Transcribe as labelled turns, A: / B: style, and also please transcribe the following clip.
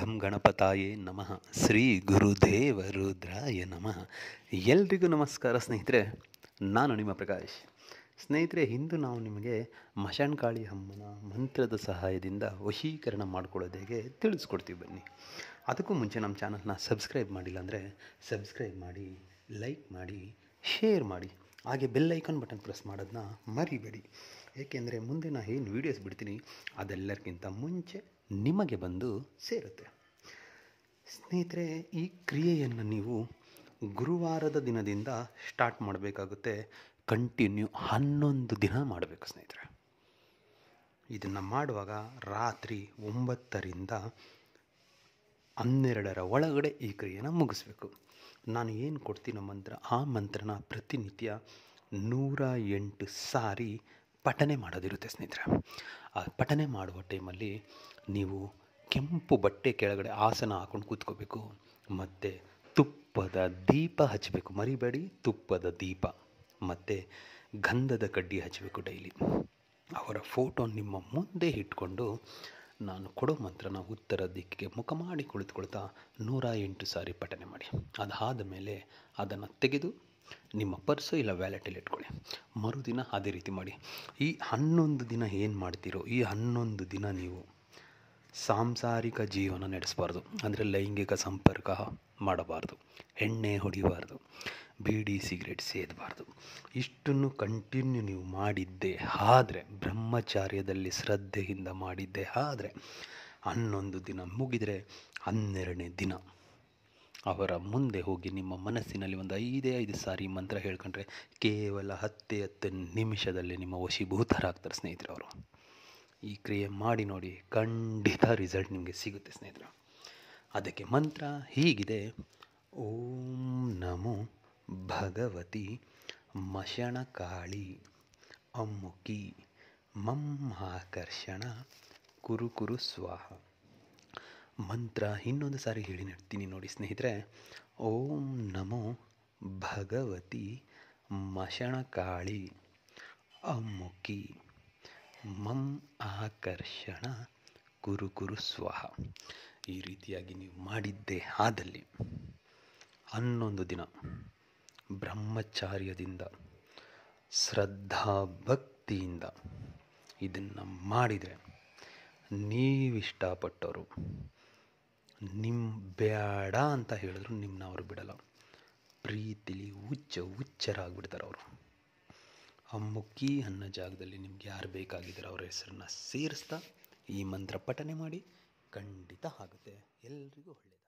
A: ಘಂ ಗಣಪತಾಯೇ ನಮಃ. ಶ್ರೀ ಗುರುದೇವ ರುದ್ರಾಯ ನಮಃ. ಎಲ್ರಿಗೂ ನಮಸ್ಕಾರ ಸ್ನೇಹಿತರೆ, ನಾನು ನಿಮ್ಮ ಪ್ರಕಾಶ್. ಸ್ನೇಹಿತರೆ, ಇಂದು ನಾವು ನಿಮಗೆ ಮಶಾಣ್ಕಾಳಿ ಅಮ್ಮನ ಮಂತ್ರದ ಸಹಾಯದಿಂದ ವಶೀಕರಣ ಮಾಡ್ಕೊಳ್ಳೋದು ಹೇಗೆ ತಿಳಿಸ್ಕೊಡ್ತೀವಿ ಬನ್ನಿ. ಅದಕ್ಕೂ ಮುಂಚೆ ನಮ್ಮ ಚಾನಲ್ನ ಸಬ್ಸ್ಕ್ರೈಬ್ ಮಾಡಿಲ್ಲ ಅಂದರೆ ಸಬ್ಸ್ಕ್ರೈಬ್ ಮಾಡಿ, ಲೈಕ್ ಮಾಡಿ, ಶೇರ್ ಮಾಡಿ. ಹಾಗೆ ಬೆಲ್ ಐಕಾನ್ ಬಟನ್ ಪ್ರೆಸ್ ಮಾಡೋದನ್ನ ಮರಿಬೇಡಿ. ಏಕೆಂದರೆ ಮುಂದೆ ನಾನು ಏನು ವೀಡಿಯೋಸ್ ಬಿಡ್ತೀನಿ ಅದೆಲ್ಲರಿಗಿಂತ ಮುಂಚೆ ನಿಮಗೆ ಬಂದು ಸೇರುತ್ತೆ. ಸ್ನೇಹಿತರೆ, ಈ ಕ್ರಿಯೆಯನ್ನು ನೀವು ಗುರುವಾರದ ದಿನದಿಂದ ಸ್ಟಾರ್ಟ್ ಮಾಡಬೇಕಾಗುತ್ತೆ. ಕಂಟಿನ್ಯೂ ಹನ್ನೊಂದು ದಿನ ಮಾಡಬೇಕು ಸ್ನೇಹಿತರೆ. ಇದನ್ನು ಮಾಡುವಾಗ ರಾತ್ರಿ ಒಂಬತ್ತರಿಂದ ಹನ್ನೆರಡರ ಒಳಗಡೆ ಈ ಕ್ರಿಯೆನ ಮುಗಿಸ್ಬೇಕು. ನಾನು ಏನು ಕೊಡ್ತೀನೋ ಮಂತ್ರ, ಆ ಮಂತ್ರನ ಪ್ರತಿನಿತ್ಯ ನೂರ ಎಂಟು ಸಾರಿ ಪಠನೆ ಮಾಡೋದಿರುತ್ತೆ ಸ್ನೇಹಿತರೆ. ಆ ಪಠನೆ ಮಾಡುವ ಟೈಮಲ್ಲಿ ನೀವು ಕೆಂಪು ಬಟ್ಟೆ ಕೆಳಗಡೆ ಆಸನ ಹಾಕೊಂಡು ಕೂತ್ಕೋಬೇಕು, ಮತ್ತು ತುಪ್ಪದ ದೀಪ ಹಚ್ಚಬೇಕು ಮರಿಬೇಡಿ, ತುಪ್ಪದ ದೀಪ, ಮತ್ತು ಗಂಧದ ಕಡ್ಡಿ ಹಚ್ಚಬೇಕು ಡೈಲಿ. ಅವರ ಫೋಟೋ ನಿಮ್ಮ ಮುಂದೆ ಇಟ್ಕೊಂಡು ನಾನು ಕೊಡೋ ಮಂತ್ರನ ಉತ್ತರ ದಿಕ್ಕಿಗೆ ಮುಖ ಮಾಡಿ ಕುಳಿತುಕೊಳ್ತಾ ನೂರ ಎಂಟು ಸಾರಿ ಪಠನೆ ಮಾಡಿ. ಅದಾದ ಮೇಲೆ ಅದನ್ನು ತೆಗೆದು ನಿಮ್ಮ ಪರ್ಸು ಇಲ್ಲ ವ್ಯಾಲೆಟಲ್ಲಿ ಇಟ್ಕೊಳ್ಳಿ. ಮರುದಿನ ಅದೇ ರೀತಿ ಮಾಡಿ. ಈ ಹನ್ನೊಂದು ದಿನ ಏನು ಮಾಡ್ತೀರೋ, ಈ ಹನ್ನೊಂದು ದಿನ ನೀವು ಸಾಂಸಾರಿಕ ಜೀವನ ನಡೆಸಬಾರ್ದು. ಅಂದರೆ ಲೈಂಗಿಕ ಸಂಪರ್ಕ ಮಾಡಬಾರ್ದು. ಎಣ್ಣೆ ಹೊಡಿಬಾರ್ದು. ಬೀಡಿ ಸಿಗರೇಟ್ ಸೇದಬಾರ್ದು. ಇಷ್ಟನ್ನು ಕಂಟಿನ್ಯೂ ನೀವು ಮಾಡಿದ್ದೆ ಆದರೆ ಬ್ರಹ್ಮಚಾರ್ಯದಲ್ಲಿ ಶ್ರದ್ಧೆಯಿಂದ ಮಾಡಿದ್ದೆ ಆದರೆ ಹನ್ನೊಂದು ದಿನ ಮುಗಿದರೆ ಹನ್ನೆರಡನೇ ದಿನ ಅವರ ಮುಂದೆ ಹೋಗಿ ನಿಮ್ಮ ಮನಸ್ಸಿನಲ್ಲಿ ಒಂದು ಐದೇ ಐದು ಸಾರಿ ಮಂತ್ರ ಹೇಳ್ಕೊಂಡ್ರೆ ಕೇವಲ ಹತ್ತೇ ಹತ್ತು ನಿಮಿಷದಲ್ಲಿ ನಿಮ್ಮ ವಶೀಭೂತರಾಗ್ತಾರೆ ಸ್ನೇಹಿತರೆ ಅವರು. ಈ ಕ್ರಿಯೆ ಮಾಡಿ ನೋಡಿ ಖಂಡಿತ ರಿಸಲ್ಟ್ ನಿಮಗೆ ಸಿಗುತ್ತೆ ಸ್ನೇಹಿತರೆ. ಅದಕ್ಕೆ ಮಂತ್ರ ಹೀಗಿದೆ, ಓಂ ನಮೋ ಭಗವತಿ ಮಶಣಕಾಳಿ, ಅಮ್ಮುಕಿ, ಮಮ್ಮಾಕರ್ಷಣ ಕುರು ಕುರು ಸ್ವಾಹ. ಮಂತ್ರ ಇನ್ನೊಂದು ಸಾರಿ ಹೇಳಿ ನಡ್ತೀನಿ ನೋಡಿ ಸ್ನೇಹಿತರೆ. ಓಂ ನಮೋ ಭಗವತಿ ಮಶಣಕಾಳಿ, ಅಮ್ಮುಕಿ ಮಂ ಆಕರ್ಷಣ ಕುರು ಕುರು ಸ್ವಾಹ. ಈ ರೀತಿಯಾಗಿ ನೀವು ಮಾಡಿದ್ದೇ ಆದಲ್ಲಿ ಹನ್ನೊಂದು ದಿನ. ಬ್ರಹ್ಮಚಾರ್ಯದಿಂದ ಶ್ರದ್ಧಾ ಭಕ್ತಿಯಿಂದ ಇದನ್ನು ಮಾಡಿದರೆ ನೀವಿಷ್ಟಪಟ್ಟವರು ನಿಮ್ಮ ಬೇಡ ಅಂತ ಹೇಳಿದ್ರು ನಿಮ್ಮನ್ನ ಅವರು ಬಿಡಲ್ಲ. ಪ್ರೀತಿಲಿ ಹುಚ್ಚ ಹುಚ್ಚರಾಗ್ಬಿಡ್ತಾರೆ ಅವರು. ಆ ಮುಕ್ಕಿ ಅನ್ನೋ ಜಾಗದಲ್ಲಿ ನಿಮ್ಗೆ ಯಾರು ಬೇಕಾಗಿದ್ದಾರೆ ಅವರ ಹೆಸರನ್ನ ಸೇರಿಸ್ತಾ ಈ ಮಂತ್ರ ಪಠನೆ ಮಾಡಿ ಖಂಡಿತ ಆಗುತ್ತೆ. ಎಲ್ರಿಗೂ ಒಳ್ಳೆಯದು